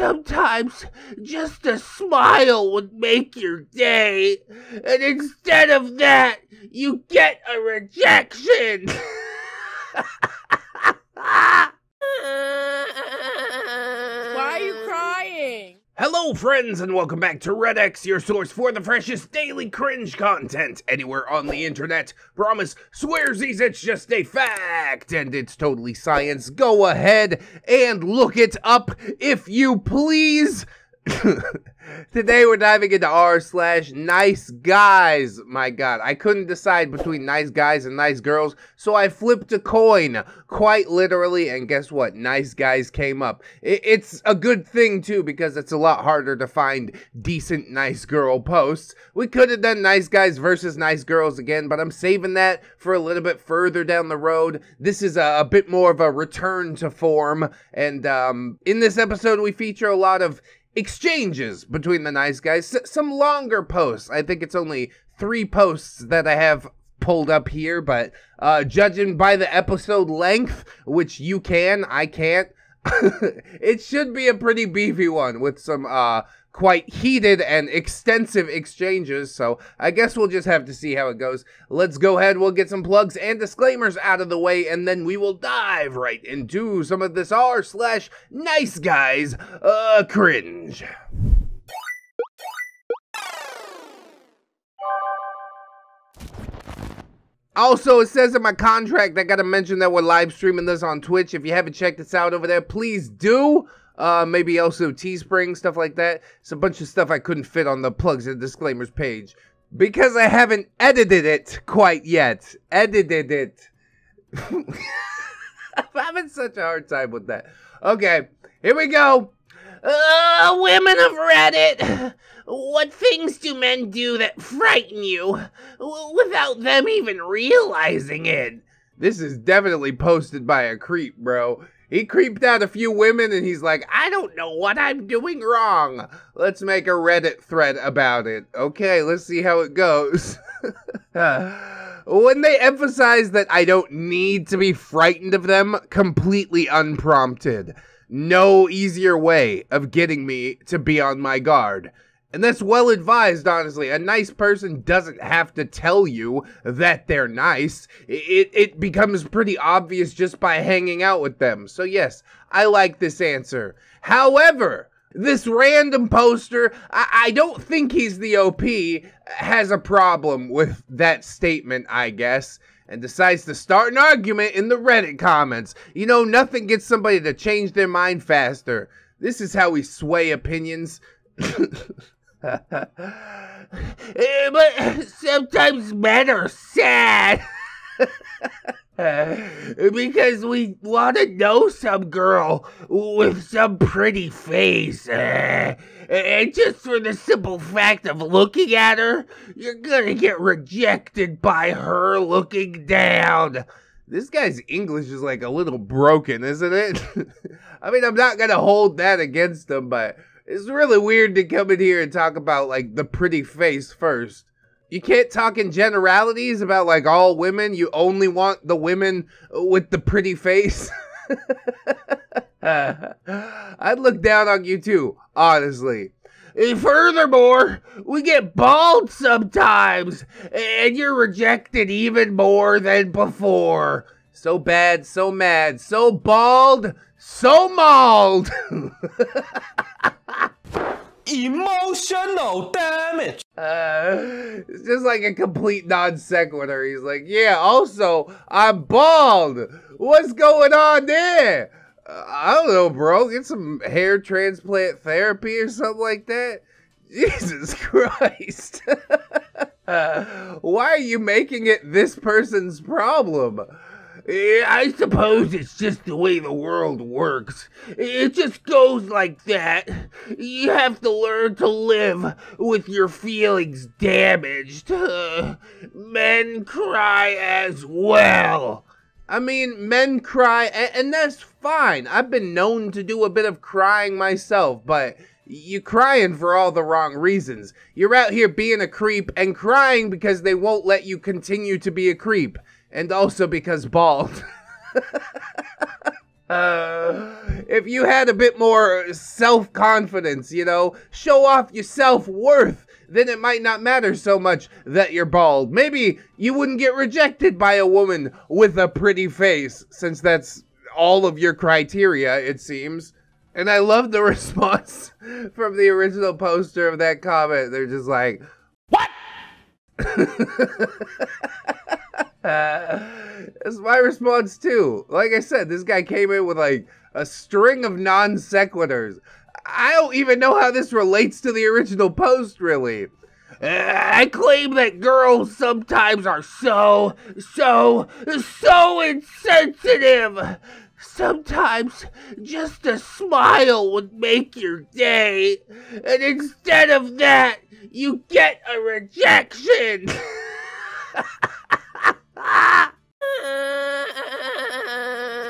sometimes just a smile would make your day, and instead of that, you get a rejection. Why are you crying? Hello, friends, and welcome back to ReddX, your source for the freshest daily cringe content anywhere on the internet. Promise, swearsies, it's just a fact, and it's totally science. Go ahead and look it up if you please. Today we're diving into r slash nice guys. My god, I couldn't decide between nice guys and nice girls, so I flipped a coin, quite literally, and guess what? Nice guys came up. it's a good thing too, because it's a lot harder to find decent nice girl posts. We could have done nice guys versus nice girls again, but I'm saving that for a little bit further down the road. This is a, a bit more of a return to form, and um, in this episode we feature a lot of exchanges between the nice guys. S- some longer posts. I think it's only three posts that I have pulled up here, but uh, judging by the episode length, which you can, I can't, it should be a pretty beefy one with some uh, quite heated and extensive exchanges, so I guess we'll just have to see how it goes. Let's go ahead, we'll get some plugs and disclaimers out of the way, and then we will dive right into some of this r slash nice guys uh, cringe. Also, it says in my contract, I gotta mention that we're live streaming this on Twitch. If you haven't checked this out over there, please do. Uh, maybe also Teespring, stuff like that. It's a bunch of stuff I couldn't fit on the plugs and disclaimers page. Because I haven't edited it quite yet. Edited it. I'm having such a hard time with that. Okay, here we go. Uh, women of Reddit, what things do men do that frighten you without them even realizing it? This is definitely posted by a creep, bro. He creeped out a few women and he's like, I don't know what I'm doing wrong. Let's make a Reddit thread about it. Okay, let's see how it goes. when they emphasize that I don't need to be frightened of them, completely unprompted. No easier way of getting me to be on my guard. And that's well advised, honestly. A nice person doesn't have to tell you that they're nice. It, it becomes pretty obvious just by hanging out with them. So, yes, I like this answer. However, this random poster, I, I don't think he's the OP, has a problem with that statement, I guess and decides to start an argument in the Reddit comments. You know, nothing gets somebody to change their mind faster. This is how we sway opinions. Eh, but sometimes men are sad. because we want to know some girl with some pretty face. and just for the simple fact of looking at her, you're gonna get rejected by her looking down. This guy's English is like a little broken, isn't it? I mean, I'm not gonna hold that against him, but it's really weird to come in here and talk about like the pretty face first. You can't talk in generalities about like all women. You only want the women with the pretty face. I'd look down on you too, honestly. And furthermore, we get bald sometimes, and you're rejected even more than before. So bad, so mad, so bald, so mauled. Emotional damage. Uh, it's just like a complete non sequitur. He's like, yeah, also, I'm bald. What's going on there? Uh, I don't know, bro. Get some hair transplant therapy or something like that. Jesus Christ. uh, why are you making it this person's problem? I suppose it's just the way the world works. It just goes like that. You have to learn to live with your feelings damaged. Uh, men cry as well. I mean, men cry, and, and that's fine. I've been known to do a bit of crying myself, but you're crying for all the wrong reasons. You're out here being a creep and crying because they won't let you continue to be a creep and also because bald. Uh, if you had a bit more self confidence, you know, show off your self worth, then it might not matter so much that you're bald. Maybe you wouldn't get rejected by a woman with a pretty face, since that's all of your criteria, it seems. And I love the response from the original poster of that comment. They're just like, What? uh, that's my response too. Like I said, this guy came in with like a string of non sequiturs. I don't even know how this relates to the original post, really. Uh, I claim that girls sometimes are so, so, so insensitive. Sometimes just a smile would make your day, and instead of that, you get a rejection. Why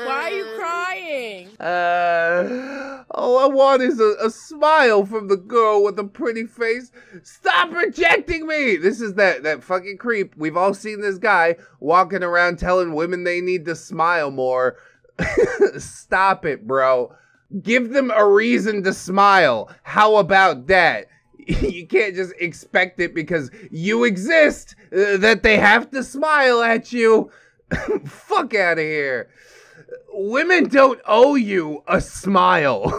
are you crying? Uh, all I want is a, a smile from the girl with the pretty face. Stop rejecting me! This is that, that fucking creep. We've all seen this guy walking around telling women they need to smile more. Stop it, bro. Give them a reason to smile. How about that? You can't just expect it because you exist uh, that they have to smile at you. Fuck out of here. Women don't owe you a smile.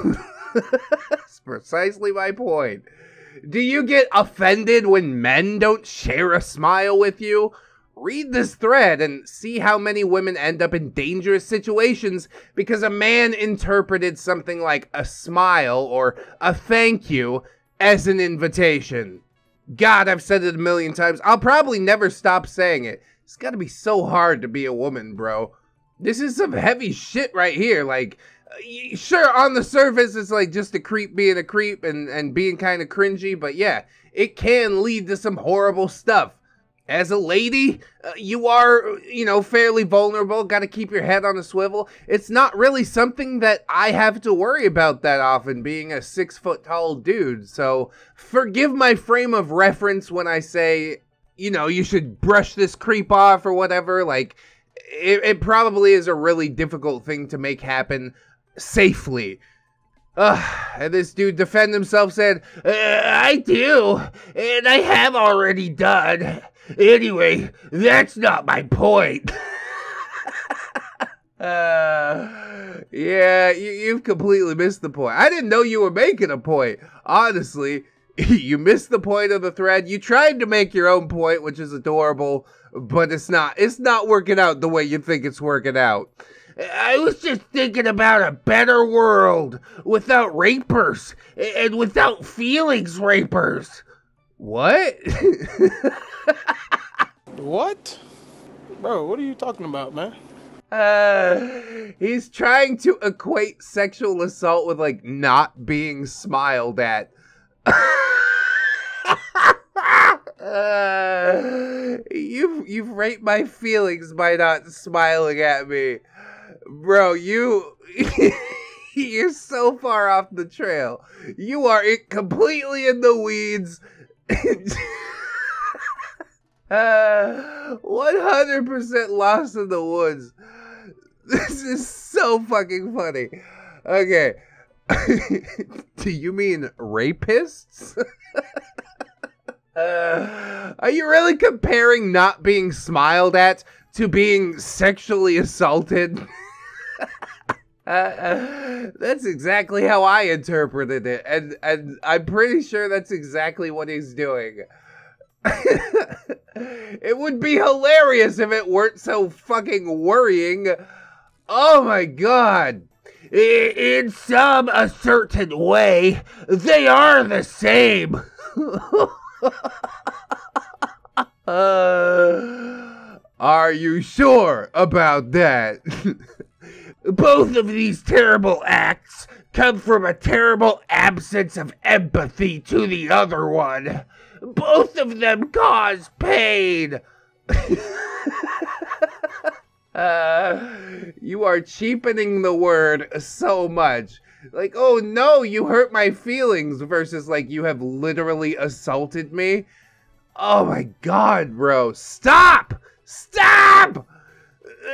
That's precisely my point. Do you get offended when men don't share a smile with you? Read this thread and see how many women end up in dangerous situations because a man interpreted something like a smile or a thank you as an invitation. God, I've said it a million times. I'll probably never stop saying it. It's gotta be so hard to be a woman, bro. This is some heavy shit right here. Like, sure, on the surface, it's like just a creep being a creep and, and being kind of cringy, but yeah, it can lead to some horrible stuff as a lady, uh, you are, you know, fairly vulnerable. Got to keep your head on a swivel. It's not really something that I have to worry about that often, being a six foot tall dude. So forgive my frame of reference when I say, you know, you should brush this creep off or whatever. Like, it, it probably is a really difficult thing to make happen safely. Uh, and this dude defend himself said, uh, I do, and I have already done. Anyway, that's not my point. uh, yeah, you, you've completely missed the point. I didn't know you were making a point. Honestly, you missed the point of the thread. You tried to make your own point, which is adorable, but it's not. It's not working out the way you think it's working out. I was just thinking about a better world without rapers and without feelings rapers. What? what? Bro, what are you talking about, man? Uh, he's trying to equate sexual assault with like not being smiled at. uh, you've you've raped my feelings by not smiling at me, bro. You you're so far off the trail. You are completely in the weeds. uh, 100% lost in the woods. This is so fucking funny. Okay. Do you mean rapists? uh, are you really comparing not being smiled at to being sexually assaulted? Uh, uh, that's exactly how I interpreted it, and and I'm pretty sure that's exactly what he's doing. it would be hilarious if it weren't so fucking worrying. Oh my god. In some a certain way, they are the same. uh, are you sure about that? Both of these terrible acts come from a terrible absence of empathy to the other one. Both of them cause pain. uh, you are cheapening the word so much. Like, oh no, you hurt my feelings, versus like, you have literally assaulted me. Oh my god, bro. Stop! Stop!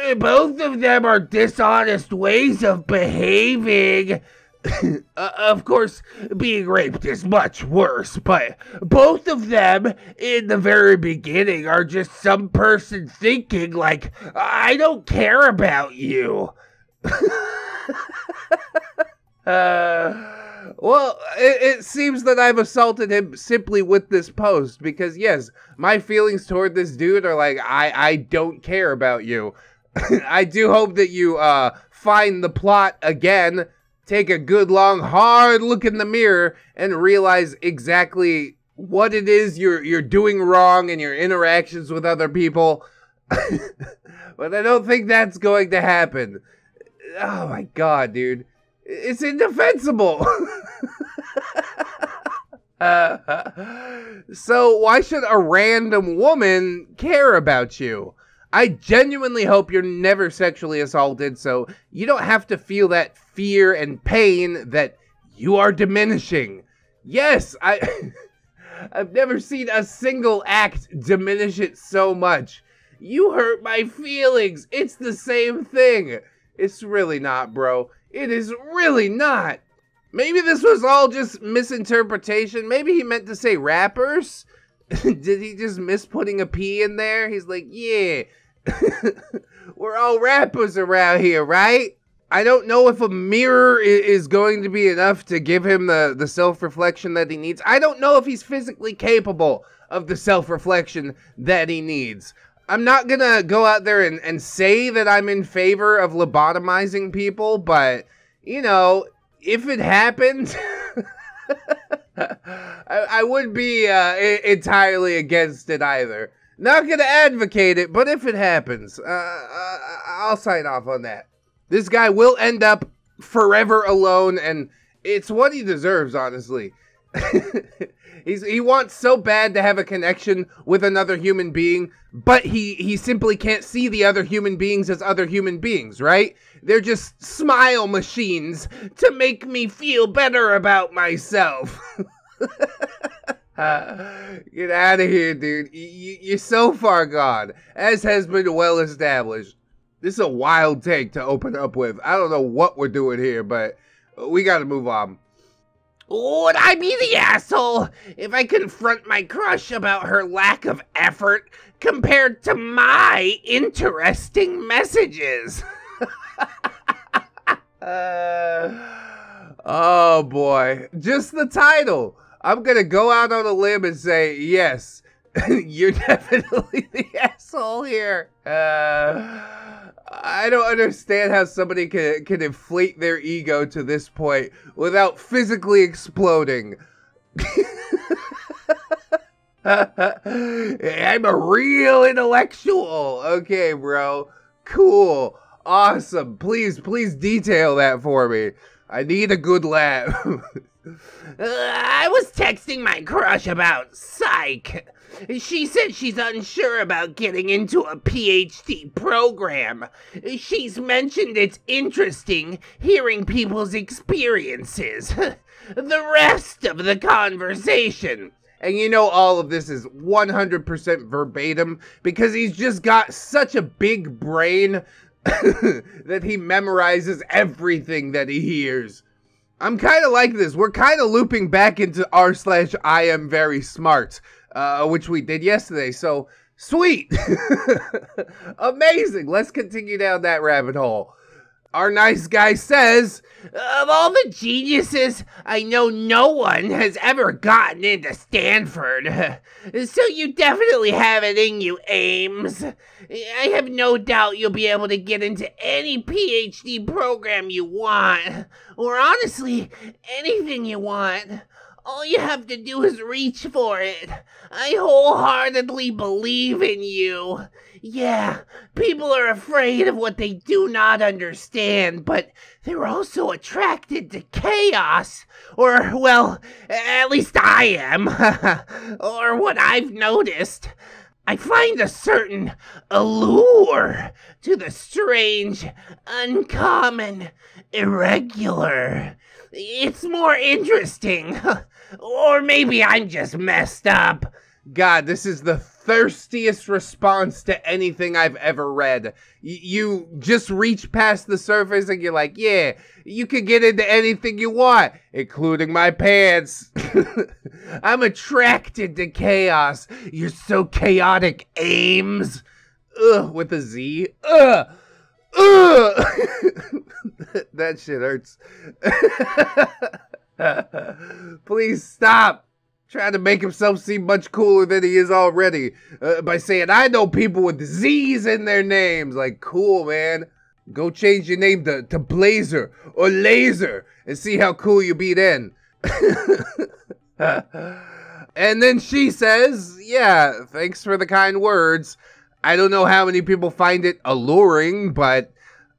Uh, Both of them are dishonest ways of behaving. Uh, of course, being raped is much worse, but both of them in the very beginning are just some person thinking, like, I don't care about you. uh. Well, it, it seems that I've assaulted him simply with this post because, yes, my feelings toward this dude are like, I, I don't care about you. I do hope that you uh, find the plot again, take a good, long, hard look in the mirror, and realize exactly what it is you're, you're doing wrong in your interactions with other people. but I don't think that's going to happen. Oh my god, dude. It's indefensible. so why should a random woman care about you? I genuinely hope you're never sexually assaulted, so you don't have to feel that fear and pain that you are diminishing. Yes, I I've never seen a single act diminish it so much. You hurt my feelings. It's the same thing. It's really not, bro. It is really not. Maybe this was all just misinterpretation. Maybe he meant to say rappers. Did he just miss putting a P in there? He's like, yeah, we're all rappers around here, right? I don't know if a mirror is going to be enough to give him the, the self reflection that he needs. I don't know if he's physically capable of the self reflection that he needs. I'm not gonna go out there and, and say that I'm in favor of lobotomizing people, but you know, if it happened, I, I would be uh, entirely against it either. Not gonna advocate it, but if it happens, uh, uh, I'll sign off on that. This guy will end up forever alone, and it's what he deserves, honestly. He's, he wants so bad to have a connection with another human being, but he, he simply can't see the other human beings as other human beings, right? They're just smile machines to make me feel better about myself. Uh, get out of here, dude. Y- y- you're so far gone, as has been well established. This is a wild take to open up with. I don't know what we're doing here, but we gotta move on. Would I be the asshole if I confront my crush about her lack of effort compared to my interesting messages? uh, oh boy. Just the title. I'm gonna go out on a limb and say, yes, you're definitely the asshole here. Uh, I don't understand how somebody can, can inflate their ego to this point without physically exploding. I'm a real intellectual. Okay, bro. Cool. Awesome. Please, please detail that for me. I need a good laugh. I was texting my crush about psych. She said she's unsure about getting into a PhD program. She's mentioned it's interesting hearing people's experiences. the rest of the conversation. And you know, all of this is 100% verbatim because he's just got such a big brain that he memorizes everything that he hears. I'm kind of like this. We're kind of looping back into r slash I am very smart, uh, which we did yesterday. So sweet, amazing. Let's continue down that rabbit hole. Our nice guy says, Of all the geniuses, I know no one has ever gotten into Stanford. So you definitely have it in you, Ames. I have no doubt you'll be able to get into any PhD program you want. Or honestly, anything you want. All you have to do is reach for it. I wholeheartedly believe in you. Yeah, people are afraid of what they do not understand, but they're also attracted to chaos. Or, well, at least I am. or what I've noticed. I find a certain allure to the strange, uncommon, irregular. It's more interesting. or maybe I'm just messed up. God, this is the thirstiest response to anything I've ever read. Y- you just reach past the surface and you're like, yeah, you can get into anything you want, including my pants. I'm attracted to chaos. You're so chaotic, Ames. Ugh, with a Z. Ugh. Ugh. that shit hurts. Please stop trying to make himself seem much cooler than he is already uh, by saying, I know people with Z's in their names. Like, cool, man. Go change your name to, to Blazer or Laser and see how cool you be then. and then she says, Yeah, thanks for the kind words. I don't know how many people find it alluring, but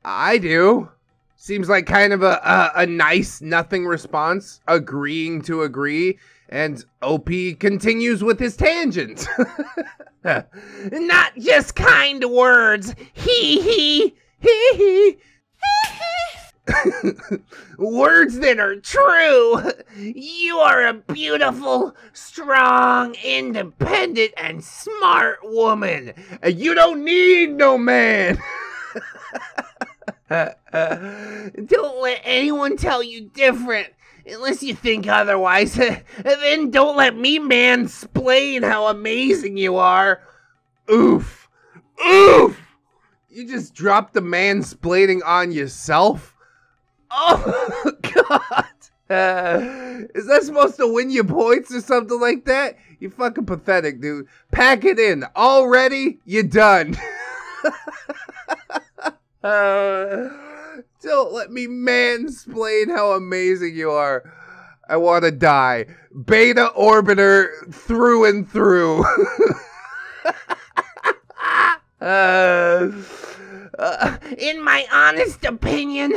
I do. Seems like kind of a, a, a nice nothing response, agreeing to agree. And OP continues with his tangent. Not just kind words. Hee hee. Hee hee. Words that are true. You are a beautiful, strong, independent, and smart woman. You don't need no man. don't let anyone tell you different. Unless you think otherwise. then don't let me mansplain how amazing you are. Oof. Oof! You just dropped the mansplaining on yourself? Oh, God. Uh, is that supposed to win you points or something like that? You fucking pathetic, dude. Pack it in. Already, you're done. uh, don't let me mansplain how amazing you are. I want to die. Beta orbiter through and through. uh, uh, in my honest opinion,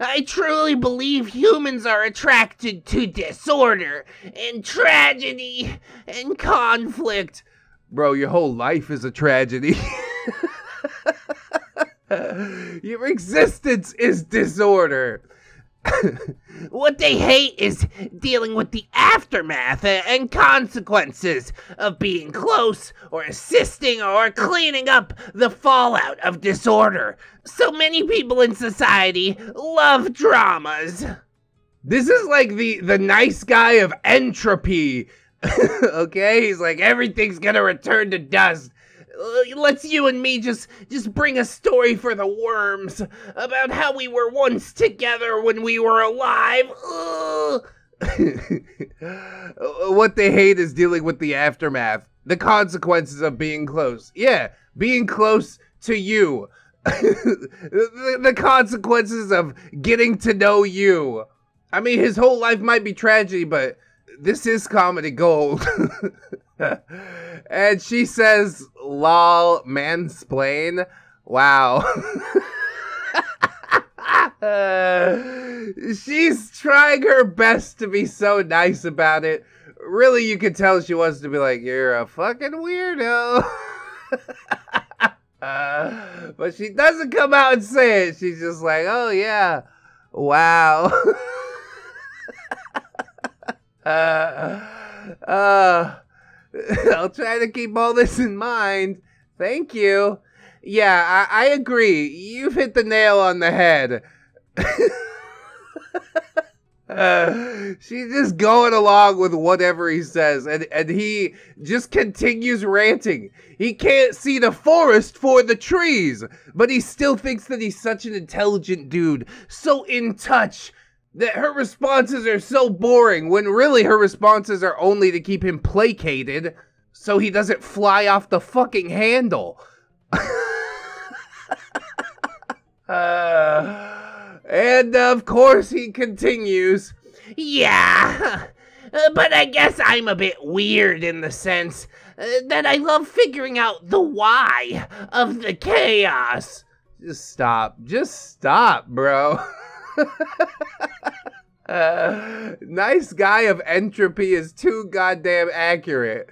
I truly believe humans are attracted to disorder and tragedy and conflict. Bro, your whole life is a tragedy. Your existence is disorder. what they hate is dealing with the aftermath and consequences of being close or assisting or cleaning up the fallout of disorder. So many people in society love dramas. This is like the the nice guy of entropy. okay? He's like everything's going to return to dust Uh, let's you and me just just bring a story for the worms about how we were once together when we were alive. what they hate is dealing with the aftermath, the consequences of being close. Yeah, being close to you. the, the consequences of getting to know you. I mean, his whole life might be tragedy, but this is comedy gold. and she says, lol, mansplain. Wow. she's trying her best to be so nice about it. Really, you can tell she wants to be like, you're a fucking weirdo. uh, but she doesn't come out and say it. She's just like, oh yeah, wow. uh, uh, I'll try to keep all this in mind. Thank you. Yeah, I, I agree. You've hit the nail on the head. Uh, she's just going along with whatever he says, and, and he just continues ranting. He can't see the forest for the trees, but he still thinks that he's such an intelligent dude, so in touch that her responses are so boring when really her responses are only to keep him placated so he doesn't fly off the fucking handle. uh, and of course he continues, Yeah, but I guess I'm a bit weird in the sense uh, that I love figuring out the why of the chaos. Just stop. Just stop, bro. uh, nice guy of entropy is too goddamn accurate.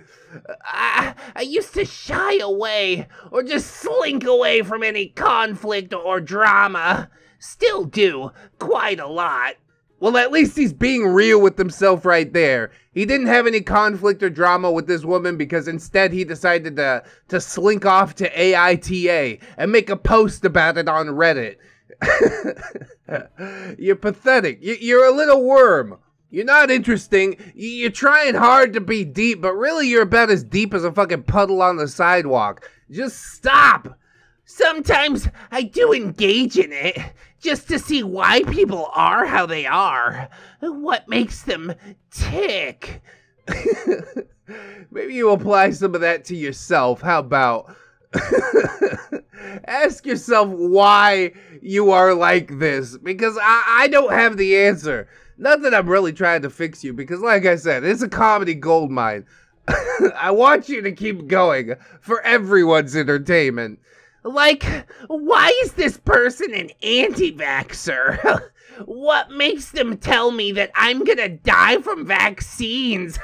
I, I used to shy away or just slink away from any conflict or drama. Still do, quite a lot. Well, at least he's being real with himself right there. He didn't have any conflict or drama with this woman because instead he decided to, to slink off to AITA and make a post about it on Reddit. You're pathetic. You're a little worm. You're not interesting. You're trying hard to be deep, but really you're about as deep as a fucking puddle on the sidewalk. Just stop. Sometimes I do engage in it just to see why people are how they are. What makes them tick. Maybe you apply some of that to yourself. How about ask yourself why you are like this? Because I, I don't have the answer. Not that I'm really trying to fix you, because like I said, it's a comedy gold mine. I want you to keep going for everyone's entertainment. Like, why is this person an anti vaxxer? what makes them tell me that I'm gonna die from vaccines?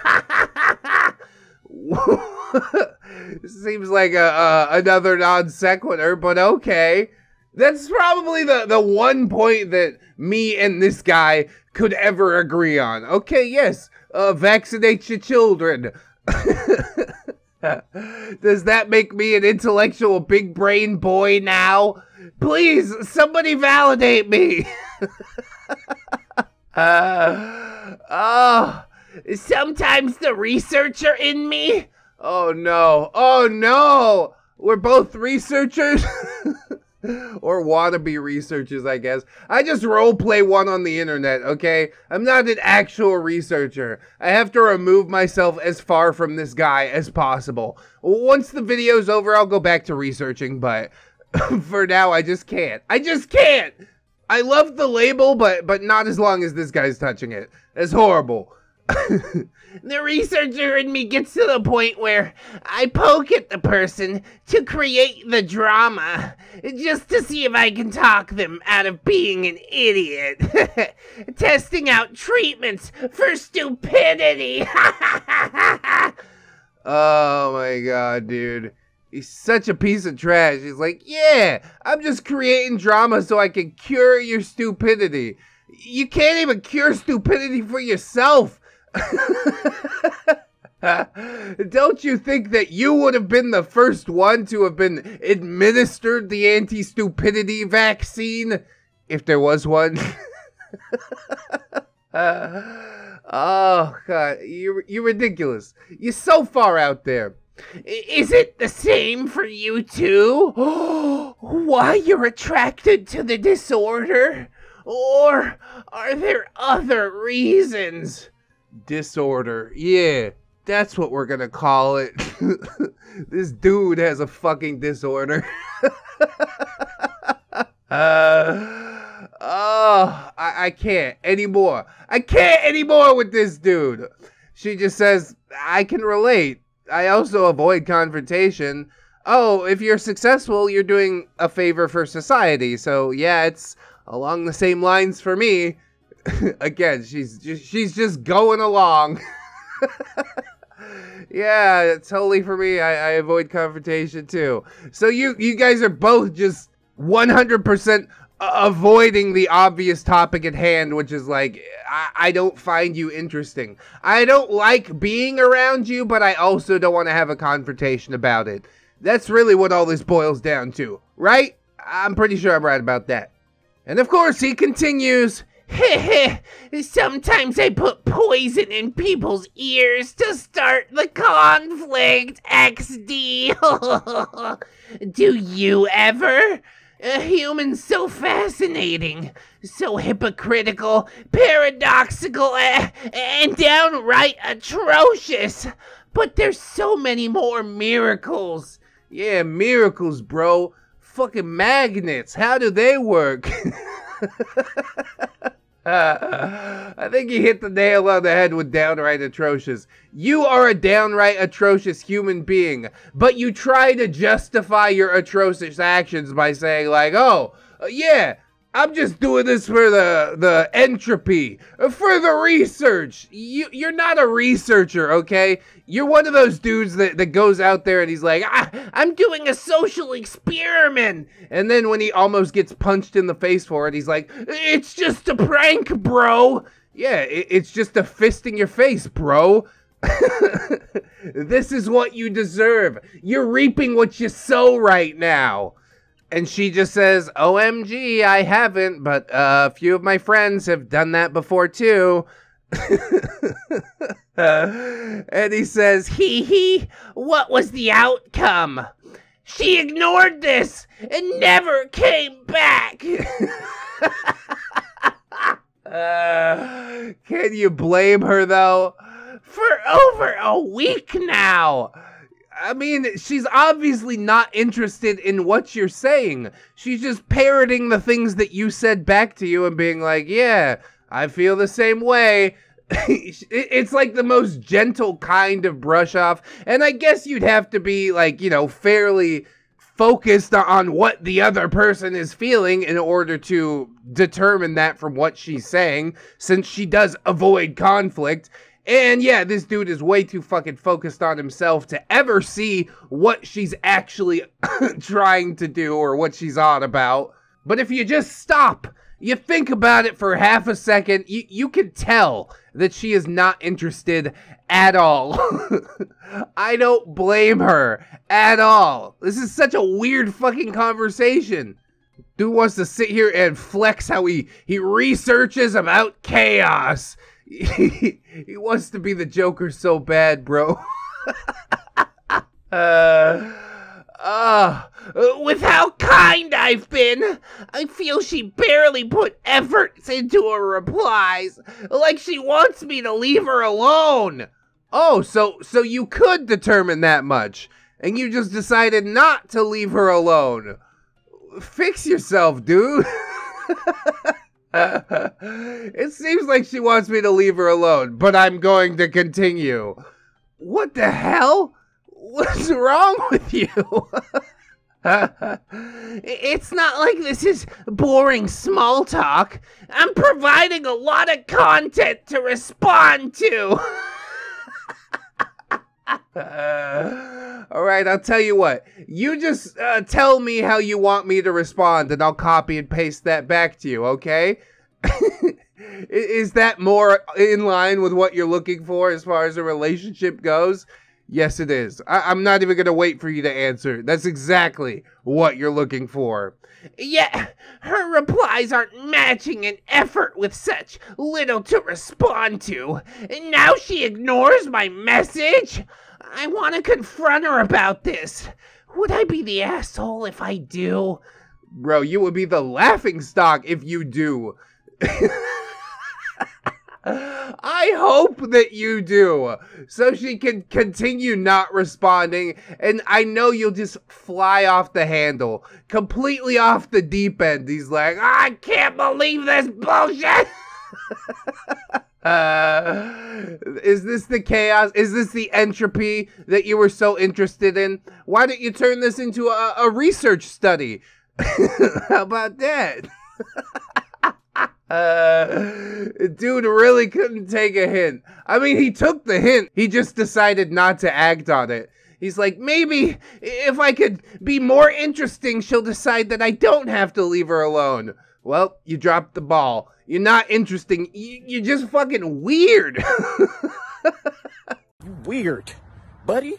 Seems like a, another non sequitur, but okay. That's probably the, the one point that me and this guy could ever agree on. Okay, yes, uh, vaccinate your children. Does that make me an intellectual big brain boy now? Please, somebody validate me. uh, oh, sometimes the researcher in me. Oh no, oh no, we're both researchers. or wannabe researchers, I guess. I just roleplay one on the internet, okay? I'm not an actual researcher. I have to remove myself as far from this guy as possible. Once the video's over, I'll go back to researching, but for now, I just can't. I just can't! I love the label, but but not as long as this guy's touching it. It's horrible. The researcher in me gets to the point where I poke at the person to create the drama, just to see if I can talk them out of being an idiot. Testing out treatments for stupidity. oh my god, dude. He's such a piece of trash. He's like, yeah, I'm just creating drama so I can cure your stupidity. You can't even cure stupidity for yourself. Don't you think that you would have been the first one to have been administered the anti stupidity vaccine? If there was one. uh, oh, God. You're, you're ridiculous. You're so far out there. Is it the same for you too? Why you're attracted to the disorder? Or are there other reasons? Disorder. Yeah, that's what we're gonna call it. this dude has a fucking disorder. uh, oh, I, I can't anymore. I can't anymore with this dude. She just says, I can relate. I also avoid confrontation. Oh, if you're successful, you're doing a favor for society. So, yeah, it's along the same lines for me. Again, she's just, she's just going along. yeah, totally for me. I, I avoid confrontation too. So you you guys are both just 100% avoiding the obvious topic at hand, which is like, I, I, don't find you interesting. I don't like being around you, but I also don't want to have a confrontation about it. That's really what all this boils down to, right? I'm pretty sure I'm right about that. And of course, he continues. Sometimes I put poison in people's ears to start the conflict, XD. Do you ever? A human so fascinating, so hypocritical, paradoxical, uh, and downright atrocious. But there's so many more miracles. Yeah, miracles, bro. Fucking magnets. How do they work? I think you hit the nail on the head with downright atrocious. You are a downright atrocious human being, but you try to justify your atrocious actions by saying, like, oh, yeah, I'm just doing this for the the entropy, for the research. You you're not a researcher, okay? You're one of those dudes that, that goes out there and he's like, ah, I'm doing a social experiment. And then when he almost gets punched in the face for it, he's like, it's just a prank, bro. Yeah, it, it's just a fist in your face, bro. this is what you deserve. You're reaping what you sow right now. And she just says, OMG, I haven't, but uh, a few of my friends have done that before too. and he says, Hee hee, what was the outcome? She ignored this and never came back. uh, can you blame her though? For over a week now. I mean, she's obviously not interested in what you're saying. She's just parroting the things that you said back to you and being like, yeah, I feel the same way. it's like the most gentle kind of brush off. And I guess you'd have to be like, you know, fairly focused on what the other person is feeling in order to determine that from what she's saying, since she does avoid conflict. And yeah, this dude is way too fucking focused on himself to ever see what she's actually trying to do or what she's on about. But if you just stop, you think about it for half a second, you, you can tell that she is not interested at all. I don't blame her at all. This is such a weird fucking conversation. Dude wants to sit here and flex how he, he researches about chaos he, wants to be the Joker so bad, bro. uh, uh, with how kind I've been, I feel she barely put efforts into her replies, like she wants me to leave her alone. Oh, so so you could determine that much, and you just decided not to leave her alone. Fix yourself, dude. it seems like she wants me to leave her alone, but I'm going to continue. What the hell? What's wrong with you? it's not like this is boring small talk. I'm providing a lot of content to respond to. All right, I'll tell you what. You just uh, tell me how you want me to respond, and I'll copy and paste that back to you, okay? Is that more in line with what you're looking for as far as a relationship goes? Yes, it is. I- am not even going to wait for you to answer. That's exactly what you're looking for. Yeah, her replies aren't matching an effort with such little to respond to. And now she ignores my message? I want to confront her about this. Would I be the asshole if I do? Bro, you would be the laughing stock if you do. I hope that you do, so she can continue not responding, and I know you'll just fly off the handle, completely off the deep end. He's like, I can't believe this bullshit! Uh, is this the chaos? Is this the entropy that you were so interested in? Why don't you turn this into a, a research study? How about that? uh, dude really couldn't take a hint. I mean, he took the hint. He just decided not to act on it. He's like, maybe if I could be more interesting, she'll decide that I don't have to leave her alone. Well, you dropped the ball. You're not interesting. You're just fucking weird. you weird, buddy.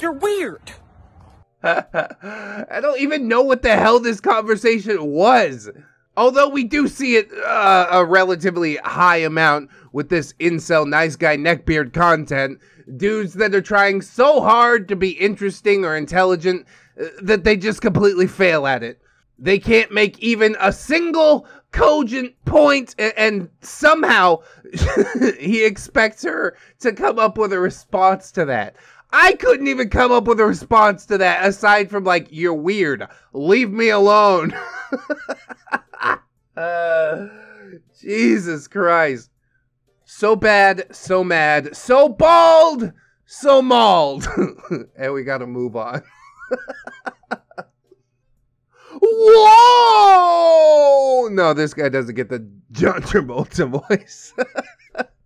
You're weird. I don't even know what the hell this conversation was. Although we do see it uh, a relatively high amount with this incel nice guy neckbeard content, dudes that are trying so hard to be interesting or intelligent uh, that they just completely fail at it. They can't make even a single cogent point, and, and somehow he expects her to come up with a response to that. I couldn't even come up with a response to that aside from like, you're weird. Leave me alone. Jesus Christ. So bad, so mad, so bald, so mauled. and we gotta move on. Whoa! No, this guy doesn't get the John Travolta voice.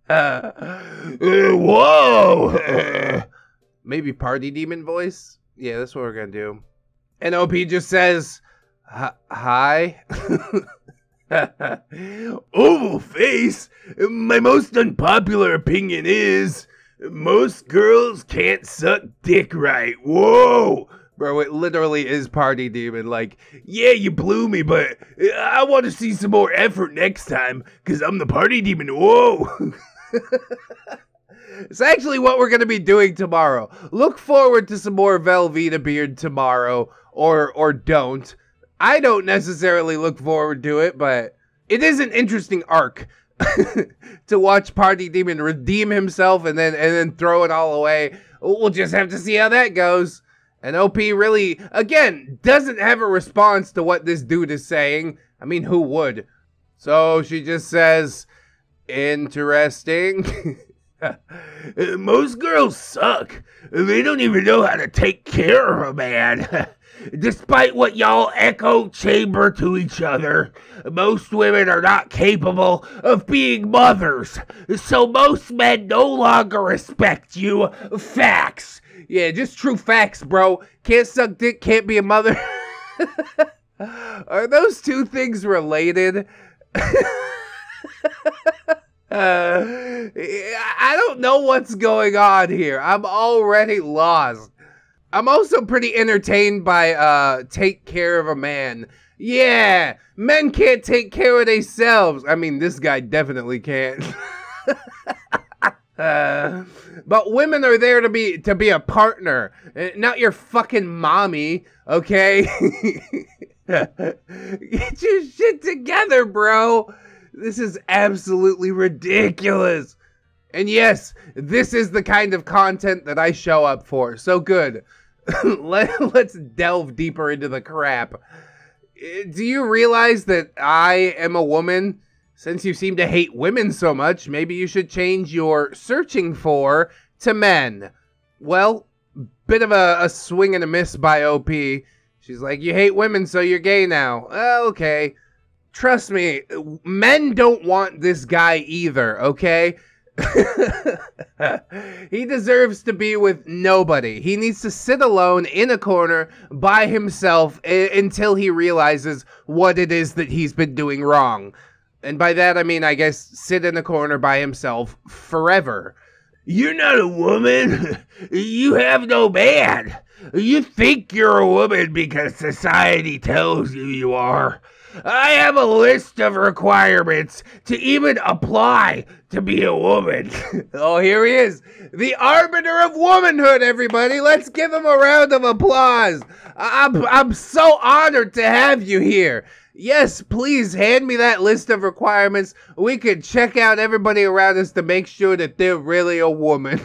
uh, whoa! maybe party demon voice? Yeah, that's what we're gonna do. And OP just says, hi. Oval face? My most unpopular opinion is most girls can't suck dick right. Whoa! Bro, it literally is Party Demon. Like, yeah, you blew me, but I want to see some more effort next time, because I'm the Party Demon. Whoa! it's actually what we're going to be doing tomorrow. Look forward to some more Velveeta Beard tomorrow, or or don't. I don't necessarily look forward to it, but it is an interesting arc to watch Party Demon redeem himself and then and then throw it all away. We'll just have to see how that goes. And OP really, again, doesn't have a response to what this dude is saying. I mean, who would? So she just says, interesting. Most girls suck. They don't even know how to take care of a man. Despite what y'all echo chamber to each other, most women are not capable of being mothers. So most men no longer respect you. Facts. Yeah, just true facts, bro. Can't suck dick, can't be a mother. Are those two things related? Uh, I don't know what's going on here. I'm already lost. I'm also pretty entertained by uh take care of a man. Yeah, men can't take care of themselves. I mean, this guy definitely can't. uh, but women are there to be to be a partner, eh, not your fucking mommy. Okay, get your shit together, bro. This is absolutely ridiculous. And yes, this is the kind of content that I show up for. So good. Let, let's delve deeper into the crap. Uh, do you realize that I am a woman? Since you seem to hate women so much, maybe you should change your searching for to men. Well, bit of a, a swing and a miss by OP. She's like, You hate women, so you're gay now. Uh, okay. Trust me, men don't want this guy either, okay? he deserves to be with nobody. He needs to sit alone in a corner by himself I- until he realizes what it is that he's been doing wrong. And by that, I mean, I guess, sit in a corner by himself forever. You're not a woman. you have no man. You think you're a woman because society tells you you are. I have a list of requirements to even apply to be a woman. oh, here he is. The arbiter of womanhood, everybody. Let's give him a round of applause. I'm, I'm so honored to have you here. Yes, please hand me that list of requirements. We can check out everybody around us to make sure that they're really a woman.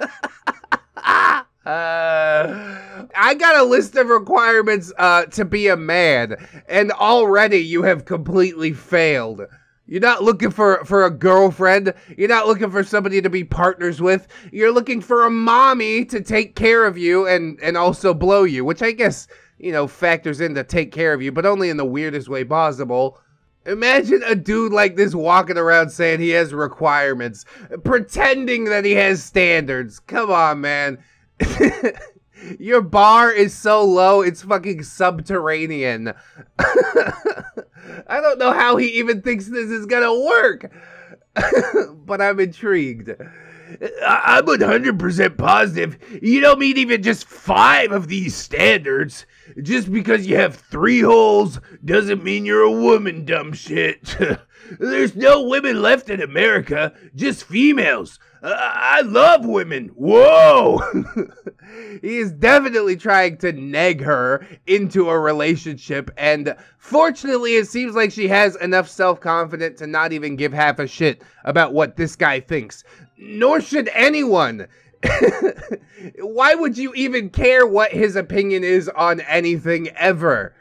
Uh, I got a list of requirements uh, to be a man, and already you have completely failed. You're not looking for, for a girlfriend. You're not looking for somebody to be partners with. You're looking for a mommy to take care of you and, and also blow you, which I guess, you know, factors in to take care of you, but only in the weirdest way possible. Imagine a dude like this walking around saying he has requirements, pretending that he has standards. Come on, man. Your bar is so low, it's fucking subterranean. I don't know how he even thinks this is gonna work. but I'm intrigued. I'm 100% positive you don't meet even just five of these standards. Just because you have three holes doesn't mean you're a woman, dumb shit. There's no women left in America, just females. I love women. Whoa! he is definitely trying to neg her into a relationship, and fortunately, it seems like she has enough self confidence to not even give half a shit about what this guy thinks. Nor should anyone. Why would you even care what his opinion is on anything ever?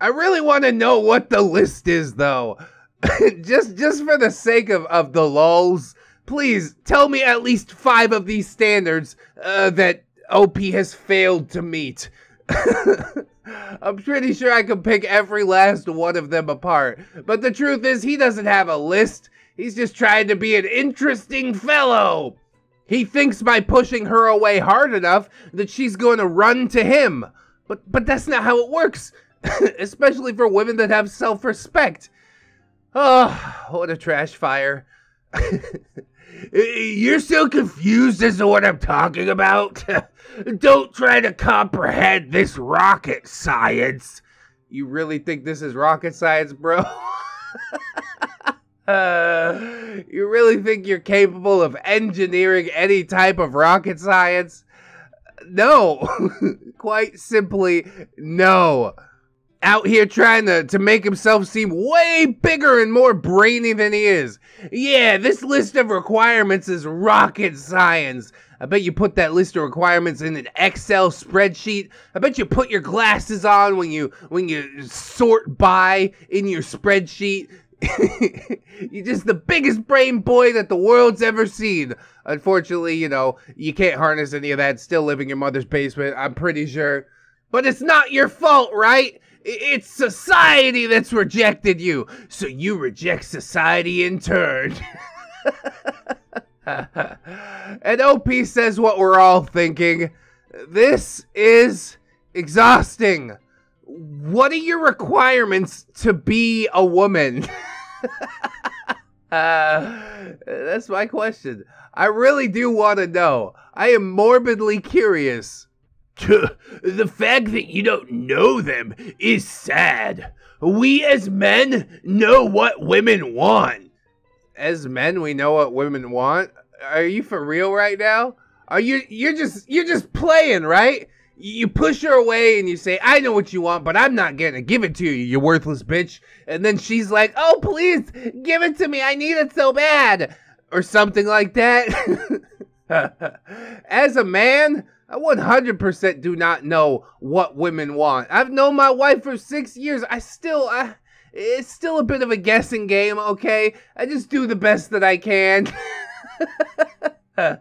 I really want to know what the list is, though. just just for the sake of, of the lulls please tell me at least five of these standards uh, that OP has failed to meet. I'm pretty sure I can pick every last one of them apart. But the truth is, he doesn't have a list. He's just trying to be an interesting fellow. He thinks by pushing her away hard enough that she's going to run to him. But but that's not how it works, especially for women that have self-respect. Oh, what a trash fire. You're so confused as to what I'm talking about. Don't try to comprehend this rocket science. You really think this is rocket science, bro? uh, you really think you're capable of engineering any type of rocket science? No. Quite simply, no out here trying to, to make himself seem way bigger and more brainy than he is. Yeah, this list of requirements is rocket science. I bet you put that list of requirements in an Excel spreadsheet. I bet you put your glasses on when you when you sort by in your spreadsheet. You're just the biggest brain boy that the world's ever seen. Unfortunately, you know, you can't harness any of that. Still living in your mother's basement, I'm pretty sure. But it's not your fault, right? It's society that's rejected you, so you reject society in turn. and OP says what we're all thinking. This is exhausting. What are your requirements to be a woman? uh, that's my question. I really do want to know. I am morbidly curious. the fact that you don't know them is sad. We as men know what women want. As men, we know what women want. Are you for real right now? Are you you're just you're just playing, right? You push her away and you say, I know what you want, but I'm not gonna give it to you, you worthless bitch. And then she's like, Oh, please, give it to me. I need it so bad. Or something like that. As a man, I 100% do not know what women want. I've known my wife for six years. I still, I, it's still a bit of a guessing game, okay? I just do the best that I can.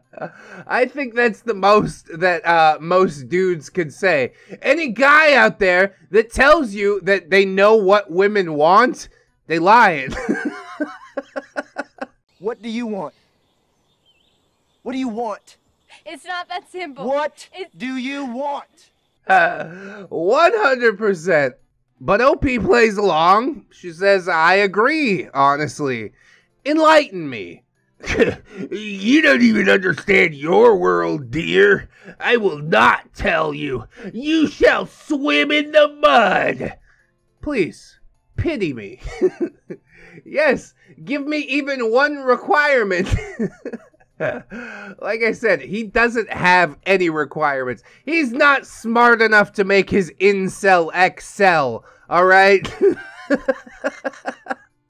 I think that's the most that uh, most dudes could say. Any guy out there that tells you that they know what women want, they lying. what do you want? What do you want? It's not that simple. What it's... do you want? Uh, 100%. But OP plays along. She says, I agree, honestly. Enlighten me. you don't even understand your world, dear. I will not tell you. You shall swim in the mud. Please, pity me. yes, give me even one requirement. like I said, he doesn't have any requirements. He's not smart enough to make his incel excel, alright?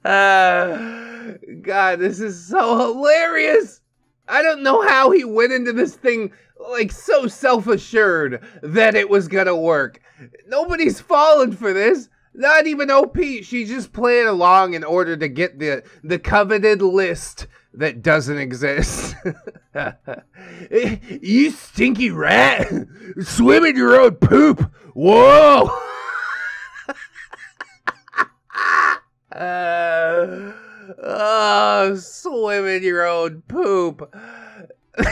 uh, God, this is so hilarious! I don't know how he went into this thing like so self-assured that it was gonna work. Nobody's fallen for this. Not even OP. She's just playing along in order to get the the coveted list that doesn't exist. you stinky rat! Swim in your own poop! Whoa! uh, oh, swim in your own poop. Uh,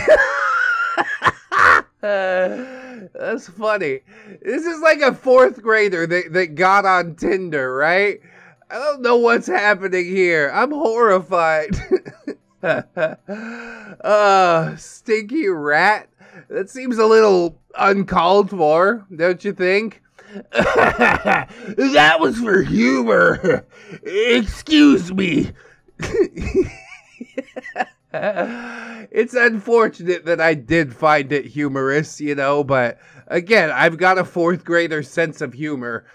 that's funny. This is like a fourth grader that, that got on Tinder, right? I don't know what's happening here. I'm horrified. uh, stinky rat. That seems a little uncalled for, don't you think? that was for humor. Excuse me. it's unfortunate that I did find it humorous, you know, but again, I've got a fourth grader sense of humor.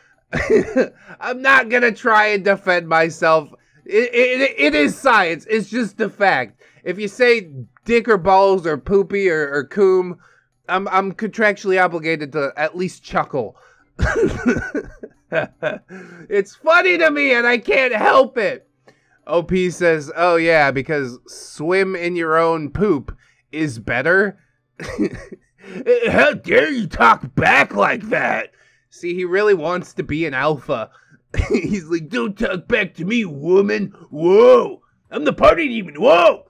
I'm not gonna try and defend myself it, it, it is science. It's just the fact. If you say dick or balls or poopy or, or coom, I'm, I'm contractually obligated to at least chuckle. it's funny to me and I can't help it. OP says, oh yeah, because swim in your own poop is better. How dare you talk back like that? See, he really wants to be an alpha. He's like, don't talk back to me, woman. Whoa, I'm the party demon. Whoa.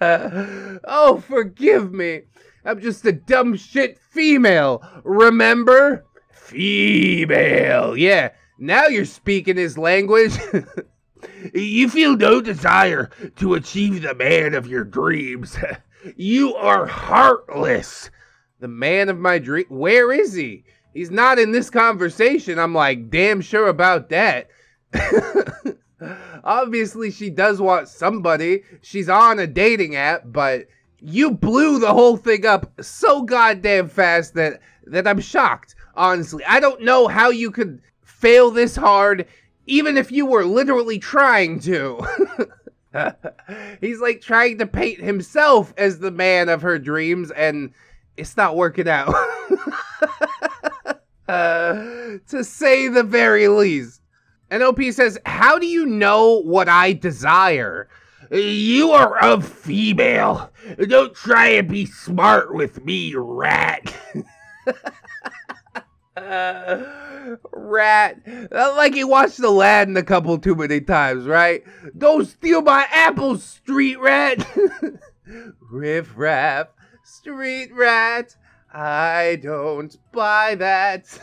oh, forgive me. I'm just a dumb shit female. Remember? Female. Yeah. Now you're speaking his language. you feel no desire to achieve the man of your dreams. you are heartless. The man of my dream. Where is he? He's not in this conversation. I'm like, damn sure about that. Obviously, she does want somebody. She's on a dating app, but you blew the whole thing up so goddamn fast that that I'm shocked. Honestly, I don't know how you could fail this hard, even if you were literally trying to. He's like trying to paint himself as the man of her dreams, and it's not working out. to say the very least. NOP says, How do you know what I desire? You are a female. Don't try and be smart with me, rat. uh, rat. Like he watched Aladdin a couple too many times, right? Don't steal my apples, street rat. Riff raff, street rat. I don't buy that.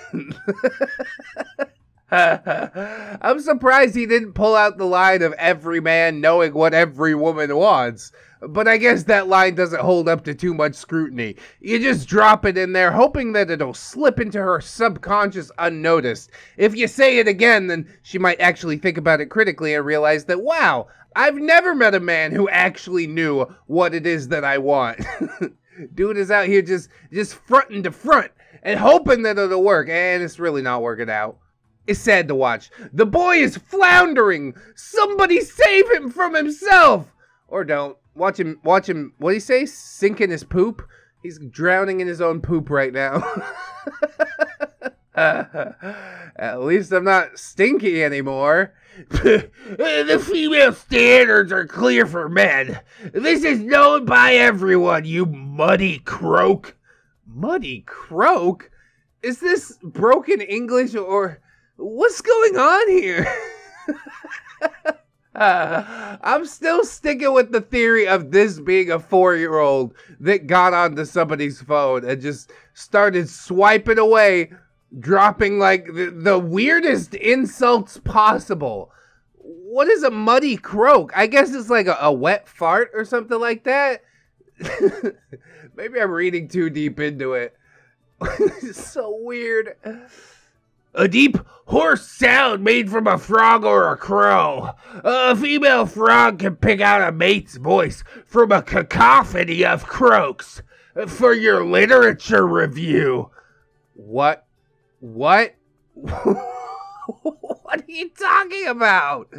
I'm surprised he didn't pull out the line of every man knowing what every woman wants. But I guess that line doesn't hold up to too much scrutiny. You just drop it in there, hoping that it'll slip into her subconscious unnoticed. If you say it again, then she might actually think about it critically and realize that, wow, I've never met a man who actually knew what it is that I want. Dude is out here just just fronting to front and hoping that it'll work, and it's really not working out. It's sad to watch. The boy is floundering. Somebody save him from himself. Or don't. Watch him, watch him, what do you say? Sink in his poop? He's drowning in his own poop right now. At least I'm not stinky anymore. the female standards are clear for men. This is known by everyone, you muddy croak. Muddy croak? Is this broken English or what's going on here? uh, I'm still sticking with the theory of this being a four year old that got onto somebody's phone and just started swiping away, dropping like the, the weirdest insults possible. What is a muddy croak? I guess it's like a, a wet fart or something like that. Maybe I'm reading too deep into it. so weird. A deep, hoarse sound made from a frog or a crow. A female frog can pick out a mate's voice from a cacophony of croaks. For your literature review. What? What? what are you talking about?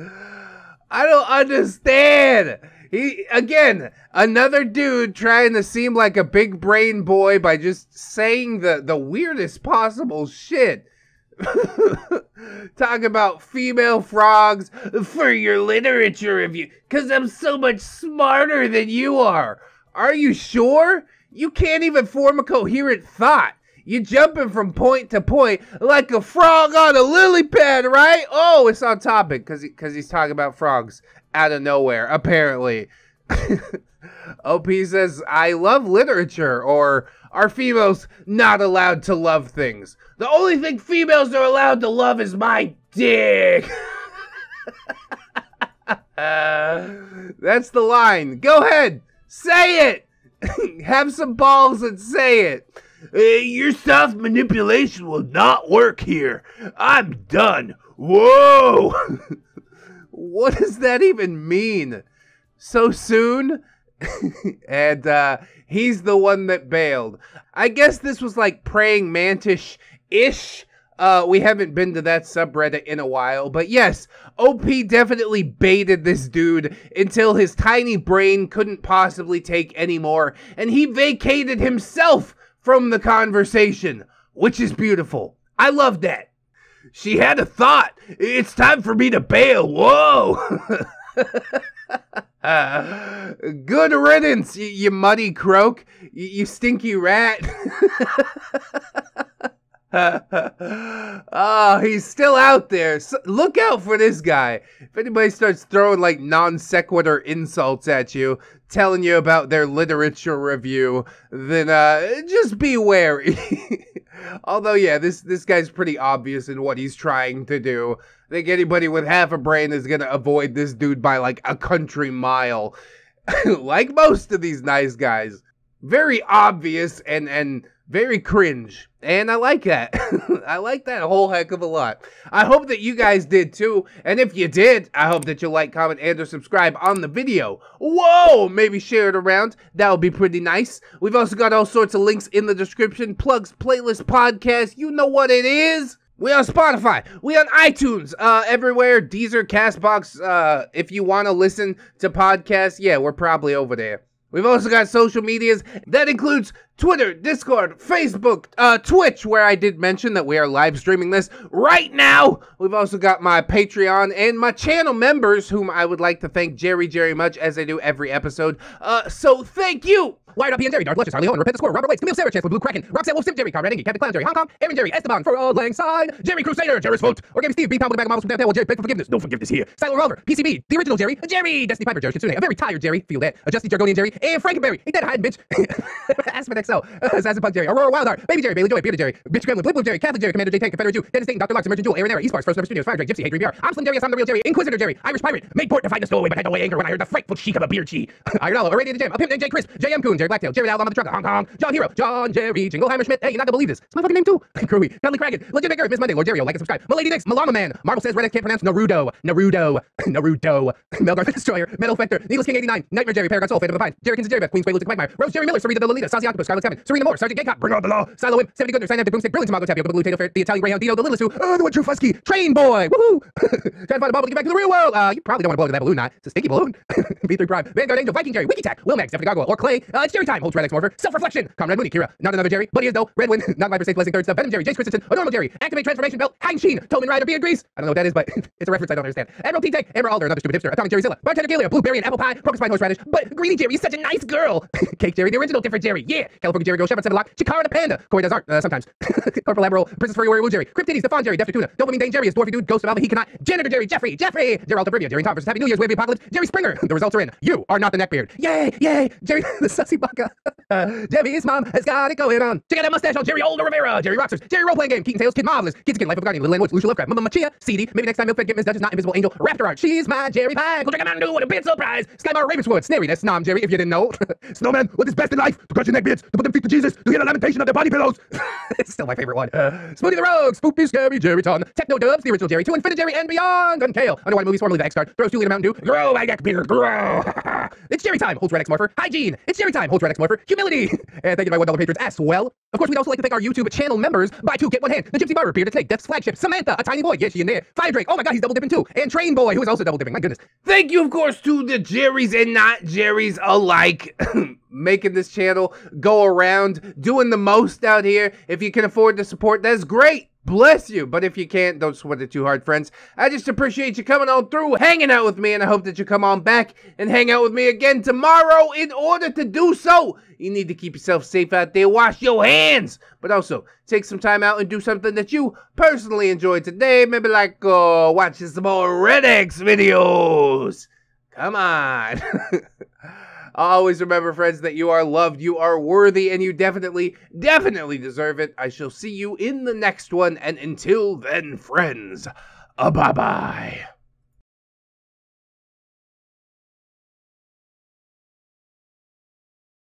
I don't understand. He again, another dude trying to seem like a big brain boy by just saying the the weirdest possible shit. Talk about female frogs for your literature review, cause I'm so much smarter than you are. Are you sure? You can't even form a coherent thought. You jumping from point to point like a frog on a lily pad, right? Oh, it's on topic because he, cause he's talking about frogs out of nowhere, apparently. OP says, I love literature, or are females not allowed to love things? The only thing females are allowed to love is my dick. that's the line. Go ahead, say it. Have some balls and say it. Your soft manipulation will not work here. I'm done. Whoa! what does that even mean? So soon? and uh, he's the one that bailed. I guess this was like praying mantis ish. Uh, we haven't been to that subreddit in a while, but yes, OP definitely baited this dude until his tiny brain couldn't possibly take anymore, and he vacated himself from the conversation, which is beautiful. I love that. She had a thought. It's time for me to bail. Whoa. uh, good riddance, you, you muddy croak. You, you stinky rat. oh, he's still out there. So, look out for this guy. If anybody starts throwing like non sequitur insults at you, telling you about their literature review, then uh, just be wary. Although, yeah, this this guy's pretty obvious in what he's trying to do. I think anybody with half a brain is gonna avoid this dude by like a country mile, like most of these nice guys. Very obvious and and very cringe. And I like that. I like that a whole heck of a lot. I hope that you guys did too. And if you did, I hope that you like, comment, and or subscribe on the video. Whoa! Maybe share it around. That would be pretty nice. We've also got all sorts of links in the description. Plugs, playlist, podcast. You know what it is. We on Spotify. We on iTunes. Uh, everywhere. Deezer, Castbox. Uh, if you want to listen to podcasts, yeah, we're probably over there. We've also got social medias. That includes Twitter, Discord, Facebook, uh, Twitch, where I did mention that we are live streaming this right now. We've also got my Patreon and my channel members, whom I would like to thank Jerry, Jerry much, as I do every episode. Uh, so thank you. Wired Up, Ian Jerry, Darth Luscious, Harley Owen, Repent the Squirrel, Robert Waits, Camille Sarah, Chance with Blue Kraken, Roxanne Wolf, Sim Jerry, Conrad Engie, Captain Clown Jerry, Hong Kong, Aaron Jerry, Esteban, for all lang side, Jerry Crusader, Jerry's Foot, or Game Steve, B Pound with a bag of models from downtown, well, Jerry, beg for forgiveness, no forgiveness here, Silo Revolver, PCB, the original Jerry, Jerry, Destiny Piper, Jerry Shitsune, a very tired Jerry, feel that, a Justy Jargonian Jerry, and Frankenberry, ain't that hiding, bitch, Aspen XO, Assassin Punk Jerry, Aurora Wildheart, Baby Jerry, Bailey Joy, Bearded Jerry, Bitch Gremlin, Blip Jerry, Catholic Jerry, Commander J Tank, Confederate Jew, Dennis Dayton, Dr. Lux, Emergent Jewel, Aaron Era, Esports, First Number Studios, Fire Drake, Gypsy, Hate VR, I'm Slim Jerry, I'm the real Jerry, Inquisitor Jerry, Irish Pirate, made port to find the stowaway, but had no way anger when I heard the frightful cheek of a beard chi. Iron Hollow, Irradiated Jam, a pimp named Jay Chris, JM Coon, Jerry Blacktail, Jerry Alabama the Trucker, Hong Kong, John Hero, John Jerry, Jingleheimer Schmidt, hey, you're not gonna believe this. It's my fucking name too. Crewy, Cuddly Kragan, Legit Bigger, Miss Monday, Lord Dario, like and subscribe. Milady Nix, Malama Man, Marvel says Reddit can't pronounce Naruto, Naruto, Naruto, Melgar Destroyer, Metal Fector, Needless King 89, Nightmare Jerry, Paragon Soul, Phantom of the Pine, Jerry Kins, Jerry Beth, Queen's Way, Lucic Quagmire, Rose Jerry Miller, Sarita the Lolita, Sassy Octopus, Scarlet Seven, Serena Moore, Sergeant Gaycop, Bring on the Law, Silo Wimp, 70 Goodner, Synaptic Boomstick, Brilliant Tomago, Tapioca, Blue Tato Fair, the Italian Greyhound, Dino, the Littlest Who, uh, the one true Fusky, Train Boy, woohoo! Trying to find a bubble to get back to the real world. Uh, you probably don't want to blow up that balloon, not. It's a stinky balloon. V3 Prime, Vanguard Angel, Viking Jerry, Wiki Tack, Wilmax, Stephanie Gargoyle, or Clay. Uh, it's Jerry time. Holds Red X Morpher, Self Reflection, Comrade Mooney, Kira, not another Jerry, but he is though. Red Wind, not Viper Safe Blessing, Third Stuff, Venom Jerry, Jace Christensen, a normal Jerry, Activate Transformation Belt, Hein Sheen, Tolman Rider, Beard Grease. I don't know what that is, but it's a reference I don't understand. Admiral T Tech, Amber Alder, another stupid hipster, Atomic Jerry Zilla, Bartender Gilia, Blueberry and Apple Pie, Crocus Pine Horseradish, but Greedy Jerry is such a nice girl. Cake Jerry, the original different Jerry, yeah. California Jerry, Go Shepherd, Seven Lock, Chikara the Panda, Corey does art, uh, sometimes. Corporal Admiral, Princess Furry Warrior Woo Jerry, Cryptides, Stefan Jerry, Def Tuna, Dopamine Dane Jerry, is Dwarfy Dude, Ghost of Alpha, he cannot, Janitor Jerry, Jeffrey, Jeffrey, Gerald Brivia, Jerry versus Happy New Year's, Wavy Apocalypse, Jerry Springer, the results are in. You are not the neckbeard. Yay, yay, Jerry, the sussy baka. Uh, Jerry's mom has got it going on. Check out that mustache on Jerry Older Rivera, Jerry Roxers, Jerry Role Playing Game, Keaton Tales, Kid Marvelous, Kids Again, Life of Guardian, Little Woods, Lucia Lovecraft, Mama Machia, CD, maybe next time Milfred, get Miss Duchess, not Invisible Angel, Raptor Art, she's my Jerry Pie, go check out Mandu, what a big surprise, Skymar Ravenswood, Snary, that's Nom Jerry, if you didn't know. Snowman, what is best in life? To crush your neck beards, to put them feet to Jesus, to hear the lamentation of their body pillows. it's still my favorite one. Uh, Smoothie the Rogue, Spoopy Scary, Jerry Ton, Techno Dubs, the original Jerry, to Infinite Jerry and Beyond, Gun Kale, Underwater Movies, formerly the X-Card, throws two liter Mountain Dew, grow, I get beard, grow. it's Jerry time, holds Red X Morpher, Hygiene, it's Jerry time, holds Red X Morpher, Humility, and thank you to my $1 patrons as well. Of course, we'd also like to thank our YouTube channel members, buy two, get one hand, the Gypsy Barber, Bearded Snake, Death's Flagship, Samantha, a tiny boy, yes, she in there, Fire Drake, oh my god, he's double dipping too, and Train Boy, who is also double dipping, my goodness. Thank you, of course, to the Jerrys and not Jerrys alike. making this channel go around, doing the most out here. If you can afford to support, that's great. Bless you. But if you can't, don't sweat it too hard, friends. I just appreciate you coming on through, hanging out with me, and I hope that you come on back and hang out with me again tomorrow. In order to do so, you need to keep yourself safe out there. Wash your hands. But also, take some time out and do something that you personally enjoy today. Maybe like uh, watching some more ReddX videos. Come on. Always remember, friends, that you are loved, you are worthy, and you definitely, definitely deserve it. I shall see you in the next one, and until then, friends, uh, bye bye.